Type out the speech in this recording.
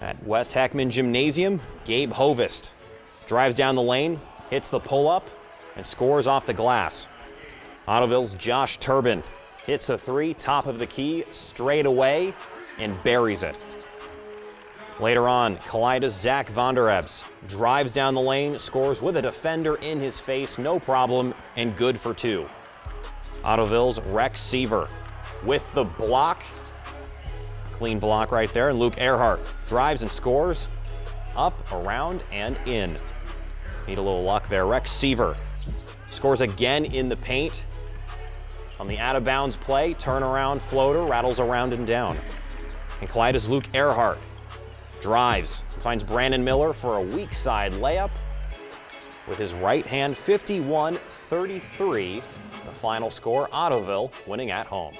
At West Heckman Gymnasium, Gabe Hovest drives down the lane, hits the pull up, and scores off the glass. Ottoville's Josh Turbin hits a three, top of the key, straight away, and buries it. Later on, Kalida's Zach Vonderembse drives down the lane, scores with a defender in his face, no problem, and good for two. Ottoville's Rex Seaver with the block. Clean block right there, and Luke Earhart drives and scores up, around, and in. Need a little luck there. Rex Seaver scores again in the paint. On the out of bounds play, turnaround floater rattles around and down. And Kalida's Luke Earhart drives, finds Brandon Miller for a weak side layup with his right hand 51 33. The final score, Ottoville winning at home.